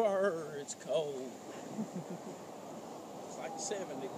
Brr, it's cold. it's like 70.